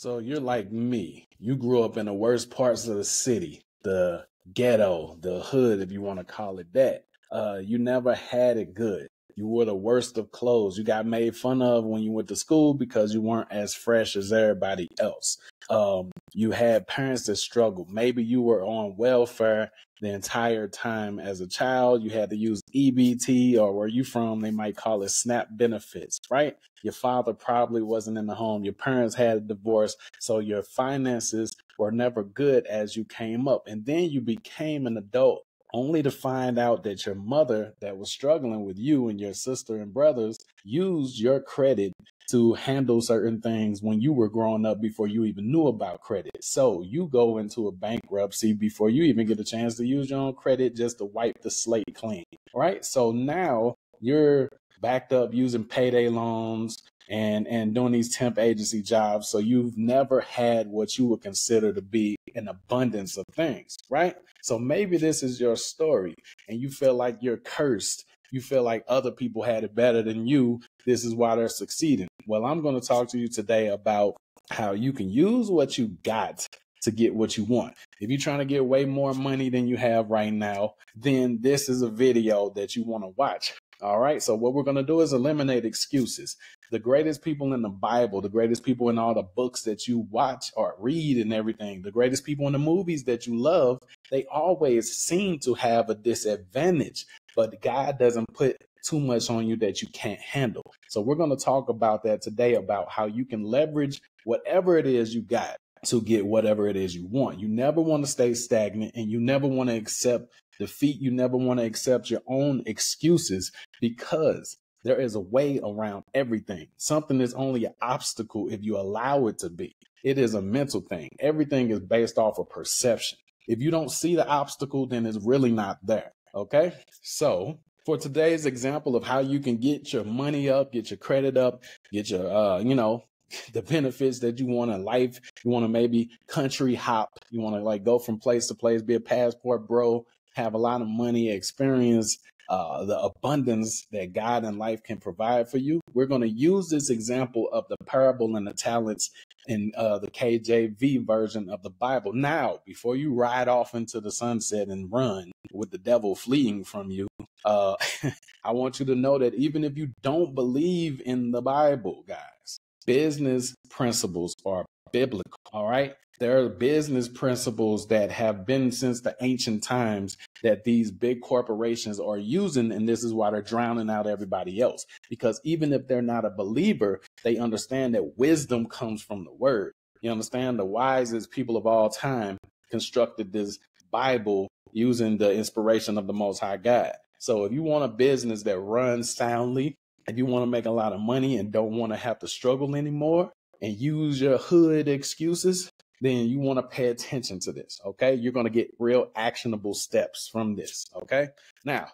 So you're like me. You grew up in the worst parts of the city, the ghetto, the hood, if you want to call it that. Uh, you never had it good. You wore the worst of clothes. You got made fun of when you went to school because you weren't as fresh as everybody else. Um, you had parents that struggled. Maybe you were on welfare the entire time as a child. You had to use EBT or where you from, they might call it SNAP benefits, right? Your father probably wasn't in the home. Your parents had a divorce. So your finances were never good as you came up. And then you became an adult only to find out that your mother that was struggling with you and your sister and brothers used your credit to handle certain things when you were growing up before you even knew about credit. So you go into a bankruptcy before you even get a chance to use your own credit just to wipe the slate clean. Right. So now you're backed up using payday loans and and doing these temp agency jobs so you've never had what you would consider to be an abundance of things right so maybe this is your story and you feel like you're cursed you feel like other people had it better than you this is why they're succeeding well i'm going to talk to you today about how you can use what you got to get what you want. If you're trying to get way more money than you have right now, then this is a video that you want to watch. All right. So what we're going to do is eliminate excuses. The greatest people in the Bible, the greatest people in all the books that you watch or read and everything, the greatest people in the movies that you love, they always seem to have a disadvantage, but God doesn't put too much on you that you can't handle. So we're going to talk about that today about how you can leverage whatever it is you got to get whatever it is you want. You never want to stay stagnant and you never want to accept defeat. You never want to accept your own excuses because there is a way around everything. Something is only an obstacle if you allow it to be. It is a mental thing. Everything is based off of perception. If you don't see the obstacle, then it's really not there. Okay. So for today's example of how you can get your money up, get your credit up, get your, uh, you know, the benefits that you want in life. You want to maybe country hop. You want to like go from place to place, be a passport bro, have a lot of money, experience uh, the abundance that God and life can provide for you. We're going to use this example of the parable and the talents in uh, the KJV version of the Bible. Now, before you ride off into the sunset and run with the devil fleeing from you, uh, I want you to know that even if you don't believe in the Bible, guys, business principles are biblical. All right. There are business principles that have been since the ancient times that these big corporations are using. And this is why they're drowning out everybody else. Because even if they're not a believer, they understand that wisdom comes from the word. You understand? The wisest people of all time constructed this Bible using the inspiration of the Most High God. So if you want a business that runs soundly, if you want to make a lot of money and don't want to have to struggle anymore and use your hood excuses, then you want to pay attention to this. Okay. You're going to get real actionable steps from this. Okay. Now,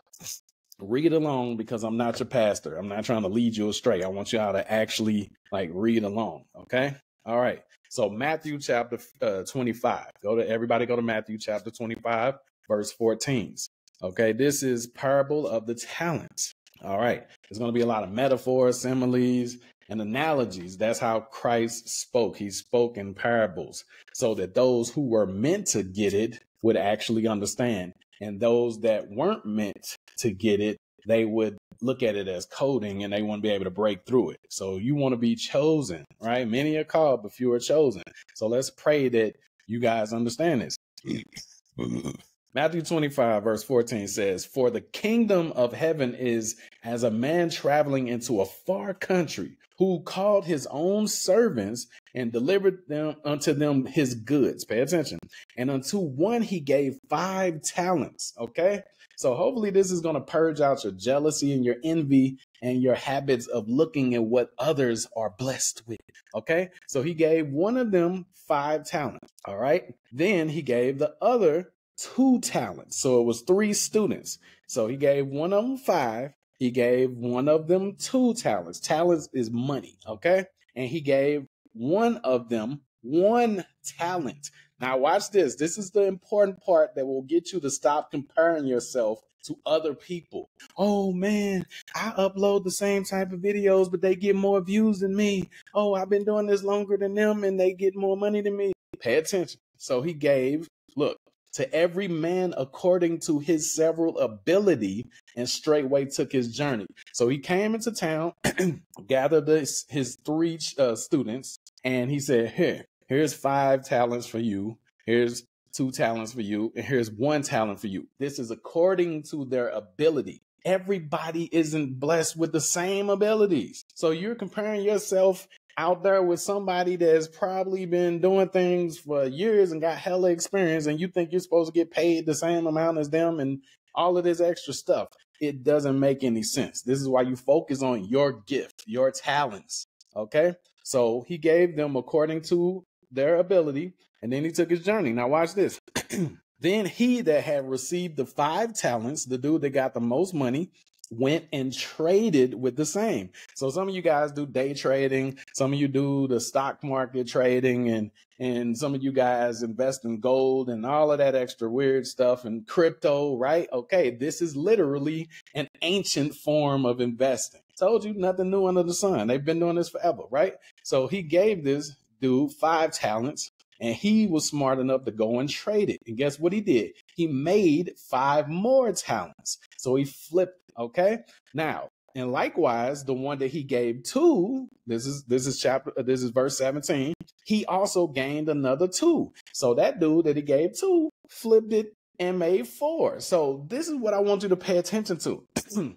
read along because I'm not your pastor. I'm not trying to lead you astray. I want y'all to actually like read along. Okay. All right. So Matthew chapter uh, 25. Go to everybody go to Matthew chapter 25 verse 14. Okay. This is parable of the talents. All right. There's going to be a lot of metaphors, similes, and analogies. That's how Christ spoke. He spoke in parables so that those who were meant to get it would actually understand. And those that weren't meant to get it, they would look at it as coding and they wouldn't be able to break through it. So you want to be chosen, right? Many are called, but few are chosen. So let's pray that you guys understand this. Matthew 25, verse 14 says, For the kingdom of heaven is as a man traveling into a far country who called his own servants and delivered them unto them his goods. Pay attention. And unto one he gave five talents. Okay. So hopefully this is going to purge out your jealousy and your envy and your habits of looking at what others are blessed with. Okay. So he gave one of them five talents. All right. Then he gave the other two talents. So it was three students. So he gave one of them five. He gave one of them two talents. Talents is money, okay? And he gave one of them one talent. Now, watch this. This is the important part that will get you to stop comparing yourself to other people. Oh man, I upload the same type of videos, but they get more views than me. Oh, I've been doing this longer than them and they get more money than me. Pay attention. So he gave, look, to every man according to his several ability, and straightway took his journey. So he came into town, gathered his, his three uh, students, and he said, Here, here's five talents for you. Here's two talents for you, and here's one talent for you. This is according to their ability. Everybody isn't blessed with the same abilities. So you're comparing yourself out there with somebody that's probably been doing things for years and got hella experience, and you think you're supposed to get paid the same amount as them and all of this extra stuff. It doesn't make any sense. This is why you focus on your gift, your talents. Okay. So he gave them according to their ability, and then he took his journey. Now, watch this. then he that had received the five talents, the dude that got the most money, went and traded with the same. So some of you guys do day trading, some of you do the stock market trading and and some of you guys invest in gold and all of that extra weird stuff and crypto, right? Okay, this is literally an ancient form of investing. Told you nothing new under the sun. They've been doing this forever, right? So he gave this dude five talents and he was smart enough to go and trade it. And guess what he did? He made five more talents. So he flipped Okay. Now, and likewise, the one that he gave two, this is this is chapter uh, this is verse 17, he also gained another two. So that dude that he gave two flipped it and made four. So this is what I want you to pay attention to.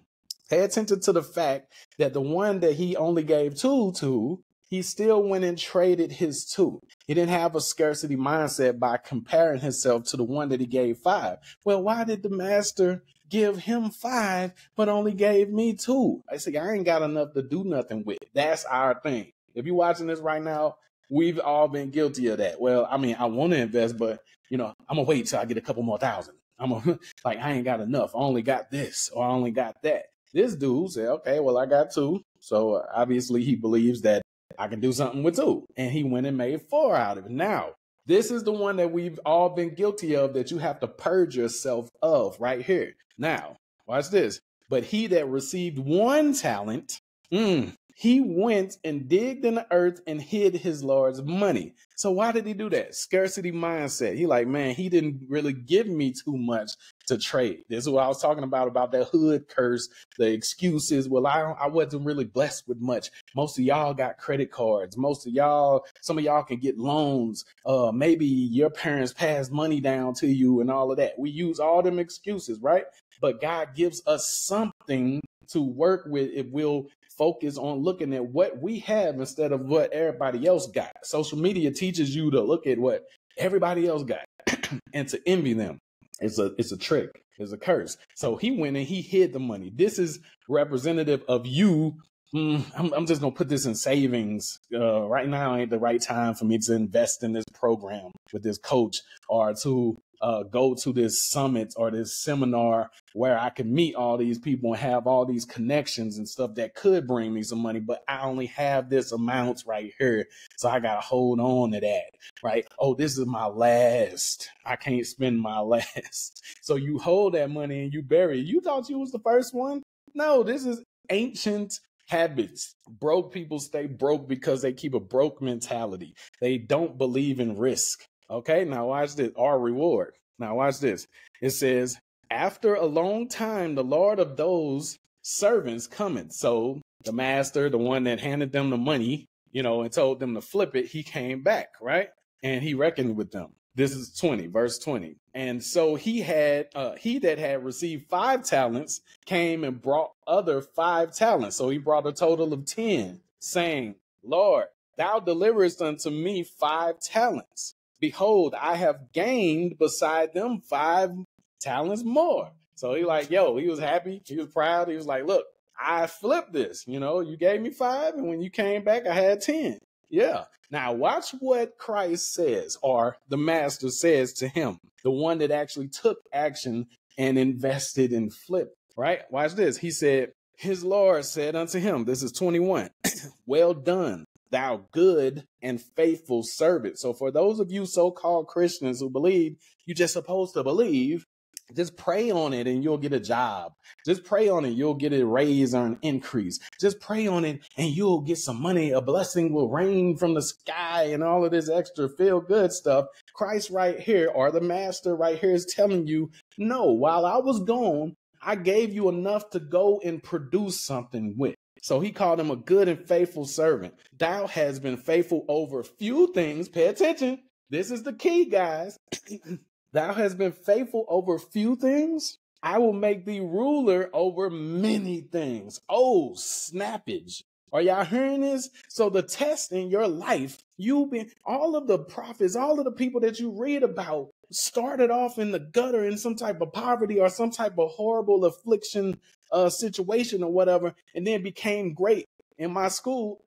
pay attention to the fact that the one that he only gave two to, he still went and traded his two. He didn't have a scarcity mindset by comparing himself to the one that he gave five. Well, why did the master give him five, but only gave me two. I say, I ain't got enough to do nothing with. That's our thing. If you're watching this right now, we've all been guilty of that. Well, I mean, I want to invest, but you know, I'm gonna wait till I get a couple more thousand. I'm gonna, like, I ain't got enough. I only got this or I only got that. This dude said, okay, well, I got two. So obviously he believes that I can do something with two. And he went and made four out of it. Now, this is the one that we've all been guilty of that you have to purge yourself of right here. Now, watch this. But he that received one talent, mm, he went and digged in the earth and hid his Lord's money. So why did he do that? Scarcity mindset. He like, man, he didn't really give me too much to trade. This is what I was talking about about that hood curse, the excuses. Well, I I wasn't really blessed with much. Most of y'all got credit cards. Most of y'all, some of y'all can get loans. Uh, maybe your parents passed money down to you and all of that. We use all them excuses, right? But God gives us something to work with if we'll focus on looking at what we have instead of what everybody else got. Social media teaches you to look at what everybody else got and to envy them. It's a it's a trick. It's a curse. So he went and he hid the money. This is representative of you. Mm, I'm, I'm, just gonna put this in savings. Uh, right now ain't the right time for me to invest in this program with this coach or to uh, go to this summit or this seminar where I can meet all these people and have all these connections and stuff that could bring me some money, but I only have this amount right here. So I got to hold on to that, right? Oh, this is my last. I can't spend my last. So you hold that money and you bury it. You thought you was the first one? No, this is ancient habits. Broke people stay broke because they keep a broke mentality. They don't believe in risk. Okay, now watch this. Our reward. Now watch this. It says, after a long time, the Lord of those servants coming. So the master, the one that handed them the money, you know, and told them to flip it, he came back, right? And he reckoned with them. This is 20, verse 20. And so he had, uh, he that had received five talents came and brought other five talents. So he brought a total of 10, saying, Lord, thou deliverest unto me five talents. Behold, I have gained beside them five talents more. So he like, yo, he was happy. He was proud. He was like, look, I flipped this. You know, you gave me five, and when you came back, I had 10. Yeah. Now watch what Christ says, or the master says to him, the one that actually took action and invested and flipped, right? Watch this. He said, His Lord said unto him, This is 21, well done, thou good and faithful servant. So for those of you so-called Christians who believe you're just supposed to believe, Just pray on it and you'll get a job. Just pray on it, you'll get a raise or an increase. Just pray on it and you'll get some money. A blessing will rain from the sky and all of this extra feel good stuff. Christ right here, or the master right here, is telling you, no, while I was gone, I gave you enough to go and produce something with. So he called him a good and faithful servant. Thou has been faithful over few things. Pay attention. This is the key, guys. Thou has been faithful over few things. I will make thee ruler over many things. Oh, snappage. Are y'all hearing this? So the test in your life, you've been all of the prophets, all of the people that you read about started off in the gutter in some type of poverty or some type of horrible affliction uh, situation or whatever, and then became great. In my school,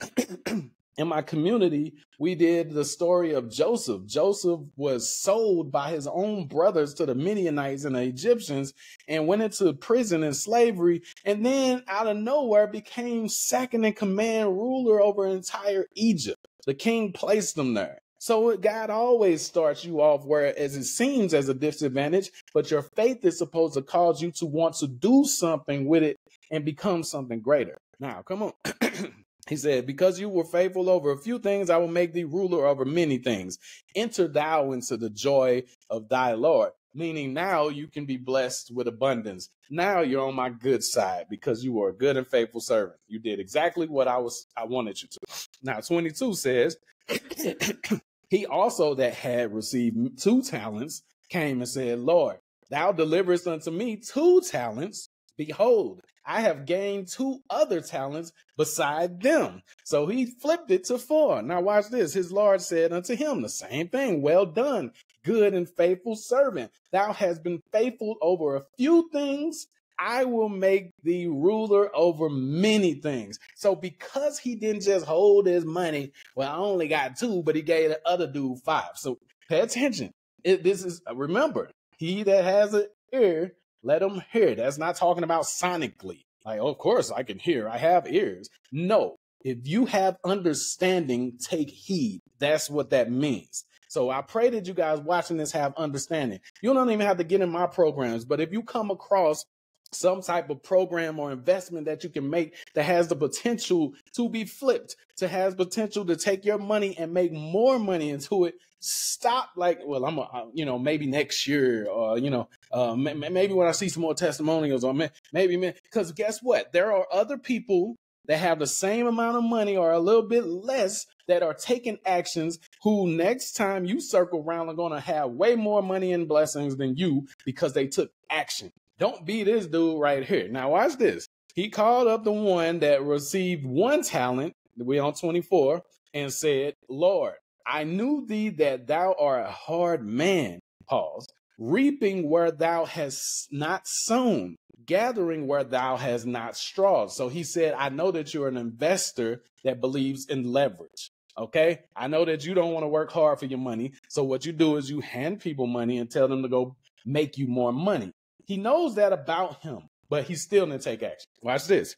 in my community, we did the story of Joseph. Joseph was sold by his own brothers to the Midianites and the Egyptians and went into prison and slavery, and then out of nowhere became second in command ruler over entire Egypt. The king placed him there. So God always starts you off where as it seems as a disadvantage, but your faith is supposed to cause you to want to do something with it and become something greater. Now, come on. he said, Because you were faithful over a few things, I will make thee ruler over many things. Enter thou into the joy of thy Lord. Meaning now you can be blessed with abundance. Now you're on my good side because you were a good and faithful servant. You did exactly what I was I wanted you to. Now 22 says He also that had received two talents came and said, Lord, thou deliverest unto me two talents. Behold, I have gained two other talents beside them. So he flipped it to four. Now watch this. His Lord said unto him the same thing. Well done, good and faithful servant. Thou hast been faithful over a few things. I will make thee ruler over many things. So because he didn't just hold his money, well, I only got two, but he gave the other dude five. So pay attention. It, this is remember, he that has an ear, let them hear. That's not talking about sonically. Like, oh, of course I can hear. I have ears. No. If you have understanding, take heed. That's what that means. So I pray that you guys watching this have understanding. You don't even have to get in my programs, but if you come across some type of program or investment that you can make that has the potential to be flipped, to has potential to take your money and make more money into it. Stop like, well, I'm, a, uh, you know, maybe next year or, you know, uh, maybe when I see some more testimonials or me, maybe, because guess what? There are other people that have the same amount of money or a little bit less that are taking actions who next time you circle around are going to have way more money and blessings than you because they took action. Don't be this dude right here. Now watch this. He called up the one that received one talent, we on 24, and said, Lord, I knew thee that thou art a hard man, pause, reaping where thou hast not sown, gathering where thou hast not strawed. So he said, I know that you're an investor that believes in leverage. Okay. I know that you don't want to work hard for your money. So what you do is you hand people money and tell them to go make you more money. He knows that about him, but he still didn't take action. Watch this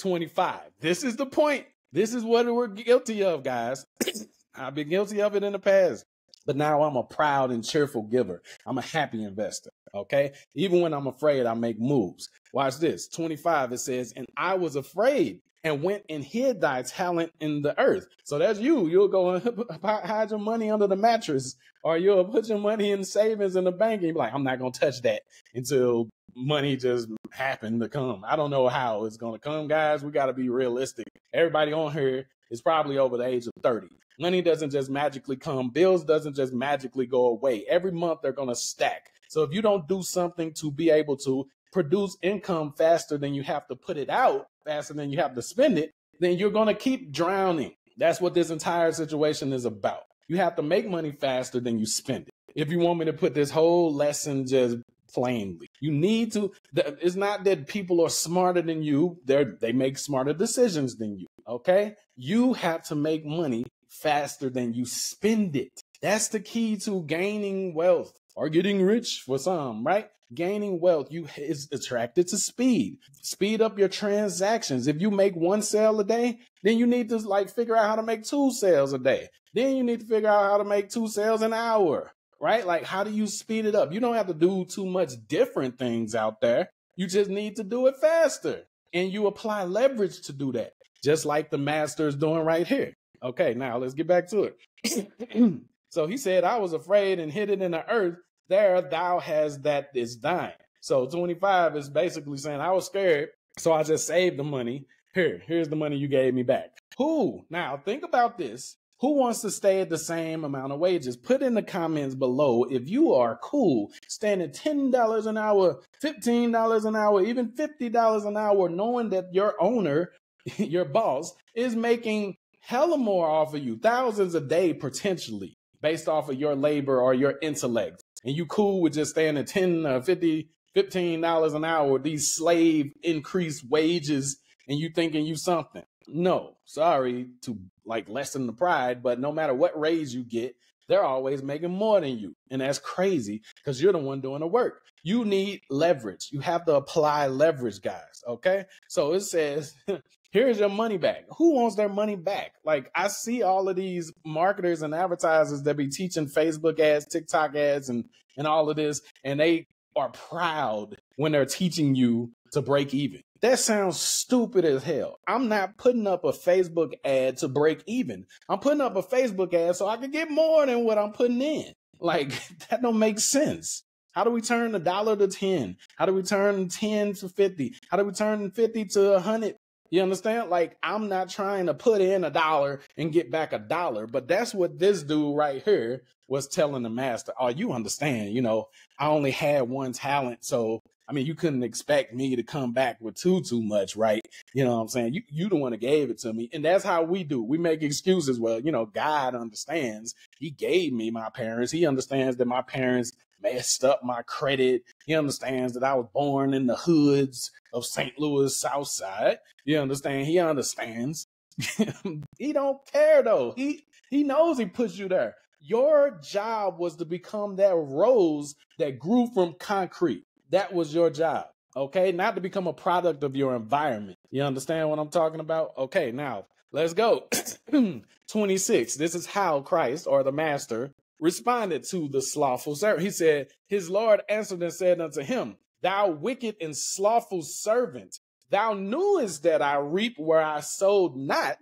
25. This is the point. This is what we're guilty of, guys. I've been guilty of it in the past, but now I'm a proud and cheerful giver. I'm a happy investor. Okay. Even when I'm afraid, I make moves. Watch this 25. It says, And I was afraid and went and hid thy talent in the earth. So that's you. You'll go and hide your money under the mattress, or you'll put your money in savings in the bank and be like, I'm not going to touch that until money just happened to come. I don't know how it's going to come, guys. We got to be realistic. Everybody on here is probably over the age of 30. Money doesn't just magically come. Bills doesn't just magically go away. Every month they're going to stack. So if you don't do something to be able to produce income faster than you have to put it out, faster than you have to spend it, then you're going to keep drowning. That's what this entire situation is about. You have to make money faster than you spend it. If you want me to put this whole lesson just plainly, you need to. It's not that people are smarter than you; They're they make smarter decisions than you. Okay, you have to make money faster than you spend it. That's the key to gaining wealth or getting rich for some, right? gaining wealth, you is attracted to speed. Speed up your transactions. If you make one sale a day, then you need to like figure out how to make two sales a day. Then you need to figure out how to make two sales an hour. right? Like, how do you speed it up? You don't have to do too much different things out there. You just need to do it faster. And you apply leverage to do that, just like the master is doing right here. Okay, now let's get back to it. so he said, I was afraid and hid it in the earth. There thou has that is thine. So 25 is basically saying, I was scared, so I just saved the money. Here, here's the money you gave me back. Who? Now think about this. Who wants to stay at the same amount of wages? Put in the comments below if you are cool staying at $10 an hour, $15 an hour, even $50 an hour, knowing that your owner, your boss, is making hella more off of you, thousands a day potentially, based off of your labor or your intellect. And you cool with just staying at 10 or 50, $15 an hour, these slave increased wages, and you thinking you something. No, sorry to like lessen the pride, but no matter what raise you get, they're always making more than you. And that's crazy because you're the one doing the work. You need leverage. You have to apply leverage, guys. Okay. So it says, here's your money back. Who wants their money back? Like I see all of these marketers and advertisers that be teaching Facebook ads, TikTok ads, and, and all of this, and they are proud when they're teaching you to break even. That sounds stupid as hell. I'm not putting up a Facebook ad to break even. I'm putting up a Facebook ad so I can get more than what I'm putting in. Like that don't make sense. How do we turn a dollar to 10? How do we turn 10 to 50? How do we turn 50 to 100? You understand? Like, I'm not trying to put in a dollar and get back a dollar, but that's what this dude right here was telling the master. Oh, you understand, you know, I only had one talent. So, I mean, you couldn't expect me to come back with too, too much, right? You know what I'm saying? You, you the one that gave it to me. And that's how we do. We make excuses. Well, you know, God understands. He gave me my parents. He understands that my parents messed up my credit. He understands that I was born in the hoods of St. Louis South Side. You understand? He understands. he don't care though. He he knows he puts you there. Your job was to become that rose that grew from concrete. That was your job. Okay, not to become a product of your environment. You understand what I'm talking about? Okay, now let's go. 26. This is how Christ or the Master responded to the slothful servant. He said, His Lord answered and said unto him, Thou wicked and slothful servant, thou knewest that I reap where I sowed not,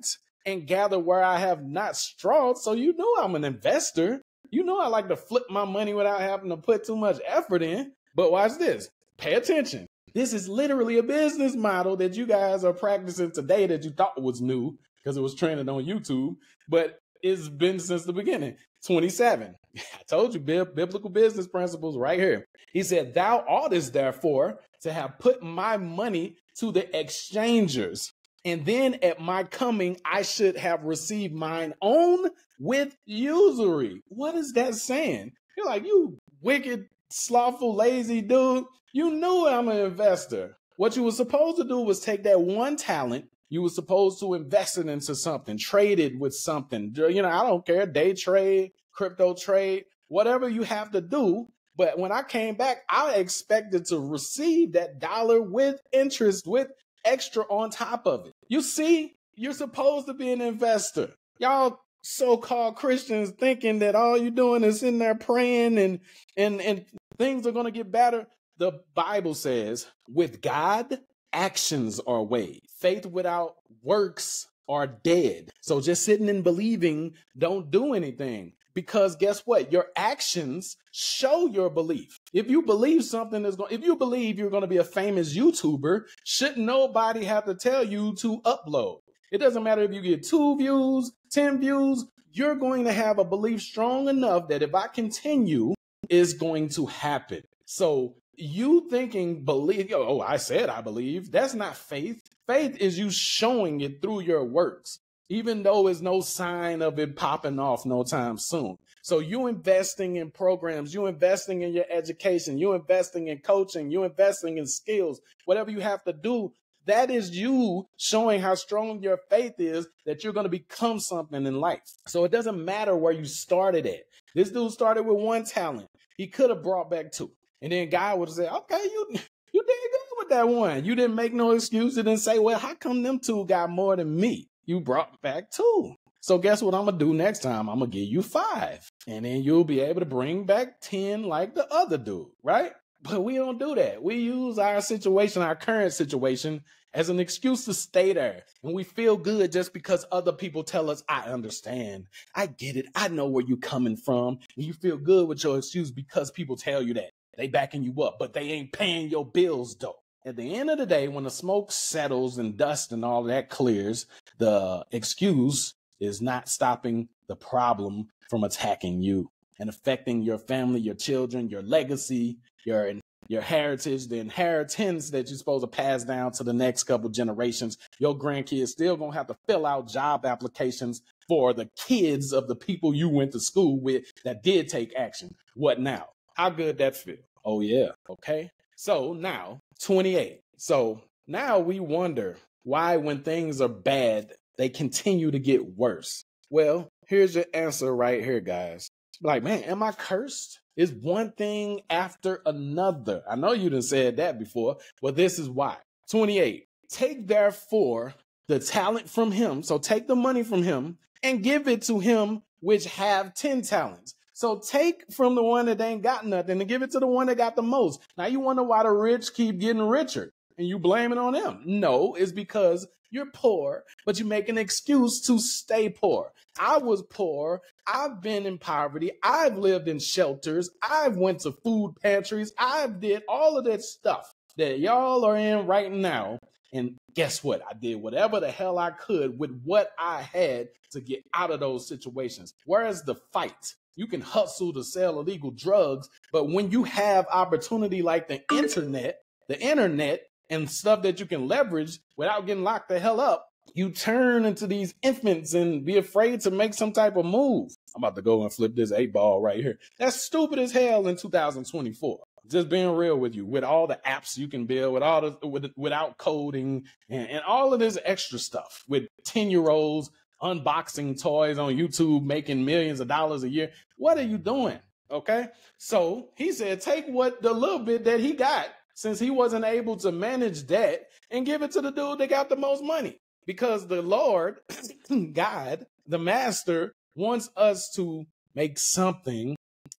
and gather where I have not strawed. So you know I'm an investor. You know I like to flip my money without having to put too much effort in. But watch this. Pay attention. This is literally a business model that you guys are practicing today that you thought was new because it was trending on YouTube, but it's been since the beginning. 27. I told you biblical business principles right here. He said, Thou oughtest therefore to have put my money to the exchangers. And then at my coming, I should have received mine own with usury. What is that saying? You're like, you wicked, slothful, lazy dude. You knew I'm an investor. What you were supposed to do was take that one talent you were supposed to invest it into something, trade it with something. You know, I don't care, day trade, crypto trade, whatever you have to do. But when I came back, I expected to receive that dollar with interest, with extra on top of it. You see, you're supposed to be an investor. Y'all so-called Christians thinking that all you're doing is sitting there praying and and and things are going to get better. The Bible says, with God, actions are weighed. Faith without works are dead. So just sitting and believing don't do anything. Because guess what? Your actions show your belief. If you believe something is going, if you believe you're going to be a famous YouTuber, shouldn't nobody have to tell you to upload? It doesn't matter if you get two views, 10 views, you're going to have a belief strong enough that if I continue, is going to happen. So you thinking believe oh i said i believe. That's not faith. Faith is you showing it through your works even though there's no sign of it popping off no time soon. So you investing in programs you investing in your education you investing in coaching you investing in skills whatever you have to do that is you showing how strong your faith is that you're going to become something in life. So it doesn't matter where you started at. This dude started with one talent. He could have brought back two and then God would say, okay, you you did good with that one. You didn't make no excuse. You didn't say, well, how come them two got more than me? You brought back two. So guess what I'm gonna do next time? I'm gonna give you five. And then you'll be able to bring back 10 like the other dude, right? But we don't do that. We use our situation, our current situation, as an excuse to stay there. And we feel good just because other people tell us, I understand. I get it. I know where you're coming from. And you feel good with your excuse because people tell you that. They backing you up, but they ain't paying your bills though. At the end of the day, when the smoke settles and dust and all that clears, the excuse is not stopping the problem from attacking you and affecting your family, your children, your legacy, your your heritage, the inheritance that you're supposed to pass down to the next couple generations. Your grandkids still gonna have to fill out job applications for the kids of the people you went to school with that did take action. What now? How good that feel? Oh yeah. Okay. So now 28. So now we wonder why when things are bad, they continue to get worse. Well, here's your answer right here, guys. Like, man, am I cursed? Is one thing after another. I know you didn't said that before, but this is why. 28. Take therefore the talent from him. So take the money from him and give it to him which have 10 talents. So take from the one that ain't got nothing and give it to the one that got the most. Now you wonder why the rich keep getting richer and you blame it on them. No, it's because you're poor, but you make an excuse to stay poor. I was poor. I've been in poverty. I've lived in shelters. I've went to food pantries. I've did all of that stuff that y'all are in right now. And guess what? I did whatever the hell I could with what I had to get out of those situations. Where's the fight, you can hustle to sell illegal drugs, but when you have opportunity like the internet, the internet and stuff that you can leverage without getting locked the hell up, you turn into these infants and be afraid to make some type of move. I'm about to go and flip this eight ball right here. That's stupid as hell in 2024. Just being real with you, with all the apps you can build, with all the with, without coding and, and all of this extra stuff, with 10 year olds unboxing toys on YouTube, making millions of dollars a year. What are you doing? Okay. So he said, take what the little bit that he got since he wasn't able to manage that and give it to the dude that got the most money. Because the Lord, God, the master, wants us to make something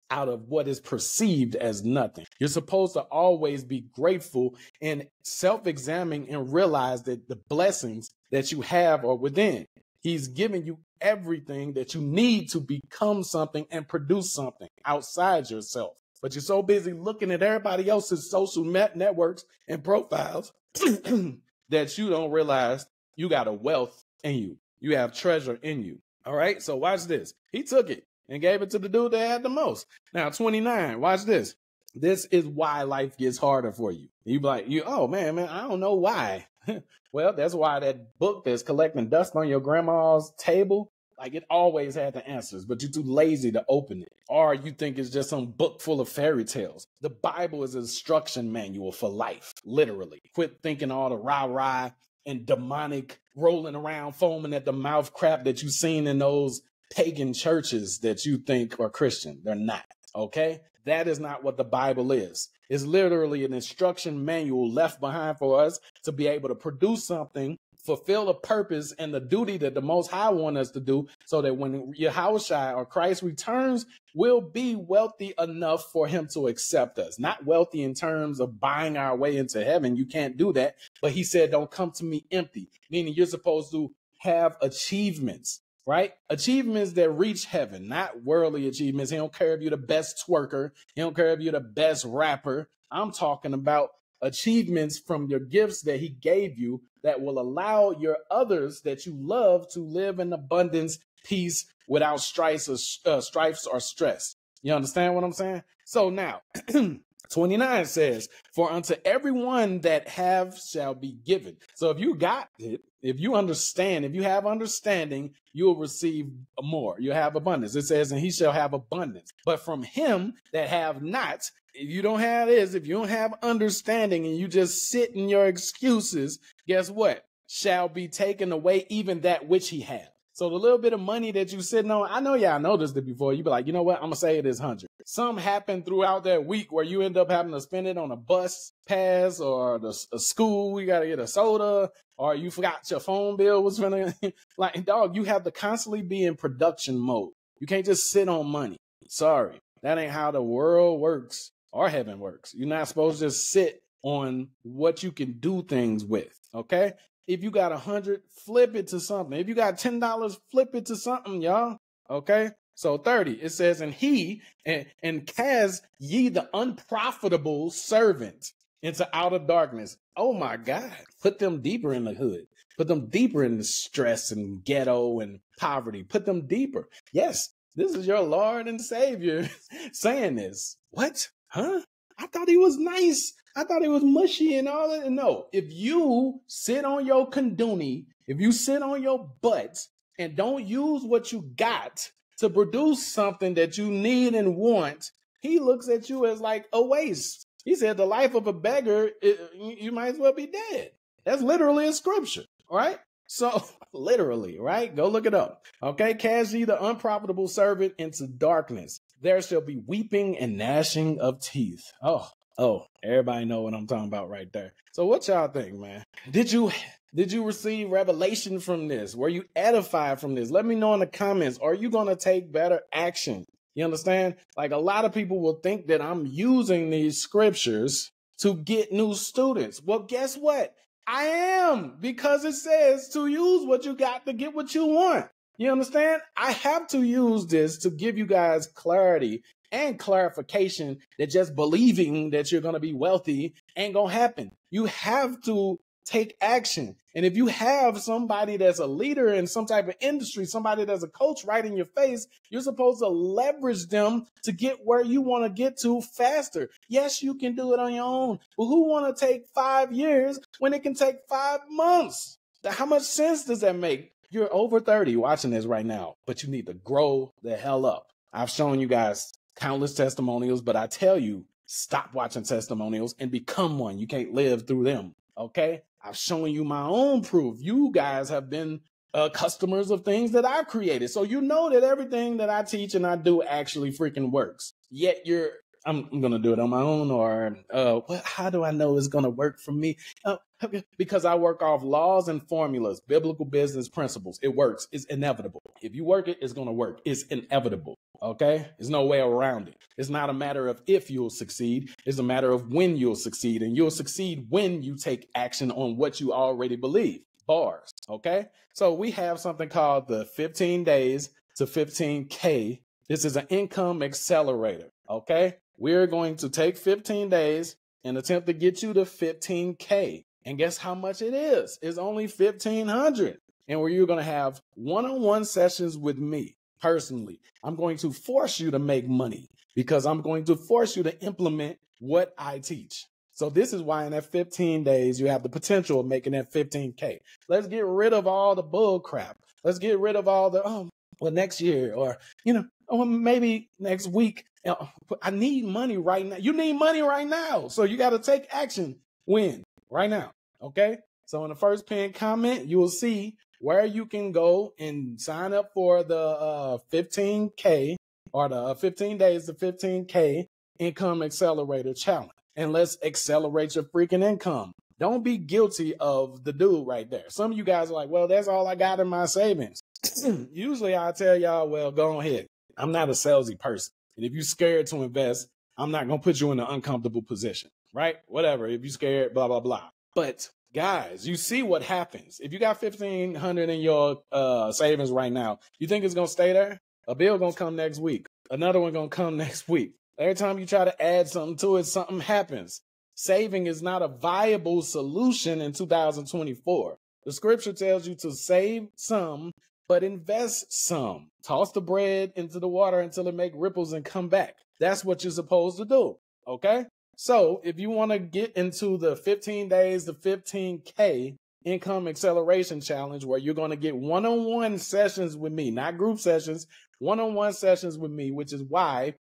out of what is perceived as nothing. You're supposed to always be grateful and self examine and realize that the blessings that you have are within. He's giving you everything that you need to become something and produce something outside yourself but you're so busy looking at everybody else's social net networks and profiles that you don't realize you got a wealth in you. You have treasure in you. All right. So watch this. He took it and gave it to the dude that had the most. Now, 29, watch this. This is why life gets harder for you. You be like, you, oh man, man, I don't know why. Well, that's why that book that's collecting dust on your grandma's table like it always had the answers, but you're too lazy to open it. Or you think it's just some book full of fairy tales. The Bible is an instruction manual for life, literally. Quit thinking all the rah rah and demonic rolling around, foaming at the mouth crap that you've seen in those pagan churches that you think are Christian. They're not. Okay? That is not what the Bible is. It's literally an instruction manual left behind for us to be able to produce something fulfill a purpose and the duty that the Most High want us to do, so that when Yahushua or Christ returns, we'll be wealthy enough for Him to accept us. Not wealthy in terms of buying our way into heaven. You can't do that. But He said, "Don't come to me empty," meaning you're supposed to have achievements. Right? Achievements that reach heaven, not worldly achievements. He don't care if you're the best twerker. He don't care if you're the best rapper. I'm talking about achievements from your gifts that he gave you that will allow your others that you love to live in abundance, peace, without strifes or, uh, strifes or stress. You understand what I'm saying? So now, 29 says, For unto everyone that have shall be given. So if you got it, if you understand, if you have understanding, you'll receive more. You have abundance. It says, and he shall have abundance. But from him that have not, if you don't have this, if you don't have understanding and you just sit in your excuses, guess what? Shall be taken away even that which he had. So the little bit of money that you sitting on, I know y'all noticed it before. You be like, you know what? I'm gonna say it is hundred. Some happen throughout that week where you end up having to spend it on a bus pass or the a school. You gotta get a soda, or you forgot your phone bill was gonna like dog. You have to constantly be in production mode. You can't just sit on money. Sorry, that ain't how the world works or heaven works. You're not supposed to just sit on what you can do things with. Okay. If you got a hundred, flip it to something. If you got ten dollars, flip it to something, y'all. Okay. So 30, it says, and he and, and cast ye the unprofitable servant into outer darkness. Oh my God. Put them deeper in the hood. Put them deeper in the stress and ghetto and poverty. Put them deeper. Yes, this is your Lord and Savior saying this. What? Huh? I thought he was nice. I thought it was mushy and all that. No, if you sit on your kunduni, if you sit on your butt and don't use what you got to produce something that you need and want, he looks at you as like a waste. He said, the life of a beggar, it, you might as well be dead. That's literally a scripture, right? So literally, right? Go look it up. Okay. Cast ye the unprofitable servant into darkness. There shall be weeping and gnashing of teeth. Oh, oh, everybody know what I'm talking about right there. So what y'all think, man? Did you did you receive revelation from this? Were you edified from this? Let me know in the comments. Are you going to take better action? You understand? Like a lot of people will think that I'm using these scriptures to get new students. Well, guess what? I am because it says to use what you got to get what you want. You understand? I have to use this to give you guys clarity and clarification that just believing that you're going to be wealthy ain't going to happen. You have to take action. And if you have somebody that's a leader in some type of industry, somebody that's a coach right in your face, you're supposed to leverage them to get where you want to get to faster. Yes, you can do it on your own. But who want to take five years when it can take five months? How much sense does that make? You're over 30 watching this right now, but you need to grow the hell up. I've shown you guys countless testimonials, but I tell you, stop watching testimonials and become one. You can't live through them. Okay. I've shown you my own proof. You guys have been uh, customers of things that I've created. So you know that everything that I teach and I do actually freaking works. Yet you're, I'm, I'm going to do it on my own or, uh, what, how do I know it's going to work for me? Uh, because I work off laws and formulas, biblical business principles. It works. It's inevitable. If you work it, it's going to work. It's inevitable. Okay. There's no way around it. It's not a matter of if you'll succeed. It's a matter of when you'll succeed and you'll succeed when you take action on what you already believe. Bars. Okay. So we have something called the 15 days to 15K. This is an income accelerator. Okay. We're going to take 15 days and attempt to get you to 15K. And guess how much it is? It's only 1500 and where you're going to have one-on-one sessions with me personally. I'm going to force you to make money because I'm going to force you to implement what I teach. So this is why in that 15 days you have the potential of making that 15k. Let's get rid of all the bull crap. Let's get rid of all the oh well next year or you know oh, or maybe next week. I need money right now. You need money right now. So you got to take action when right now. Okay. So in the first pinned comment, you will see where you can go and sign up for the uh, 15K or the uh, 15 days to 15K income accelerator challenge. And let's accelerate your freaking income. Don't be guilty of the dude right there. Some of you guys are like, well, that's all I got in my savings. Usually I tell y'all, well, go ahead. I'm not a salesy person. And if you're scared to invest, I'm not going to put you in an uncomfortable position, right? Whatever. If you're scared, blah, blah, blah. But guys, you see what happens. If you got 1500 in your uh, savings right now, you think it's going to stay there? A bill going to come next week. Another one going to come next week. Every time you try to add something to it, something happens. Saving is not a viable solution in 2024. The scripture tells you to save some, but invest some. Toss the bread into the water until it make ripples and come back. That's what you're supposed to do. Okay? So if you want to get into the 15 days to 15K income acceleration challenge where you're going to get one-on-one sessions with me, not group sessions, one-on-one sessions with me, which is why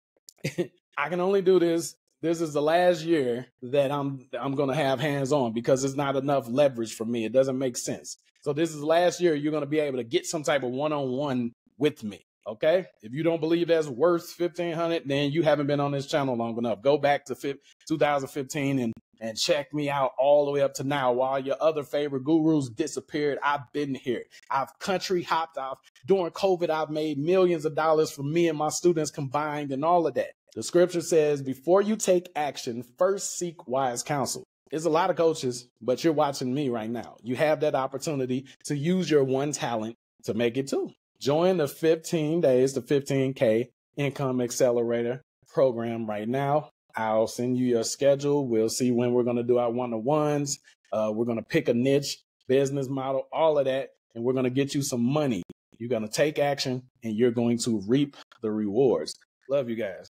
I can only do this this is the last year that I'm I'm gonna have hands on because it's not enough leverage for me. It doesn't make sense. So this is the last year you're gonna be able to get some type of one on one with me. Okay. If you don't believe that's worth 1500, then you haven't been on this channel long enough. Go back to 2015 and, and check me out all the way up to now. While your other favorite gurus disappeared, I've been here. I've country hopped off during COVID. I've made millions of dollars for me and my students combined and all of that. The scripture says, before you take action, first seek wise counsel. There's a lot of coaches, but you're watching me right now. You have that opportunity to use your one talent to make it two. Join the 15 days, the 15K Income Accelerator program right now. I'll send you your schedule. We'll see when we're going to do our one on ones. Uh, we're going to pick a niche, business model, all of that, and we're going to get you some money. You're going to take action and you're going to reap the rewards. Love you guys.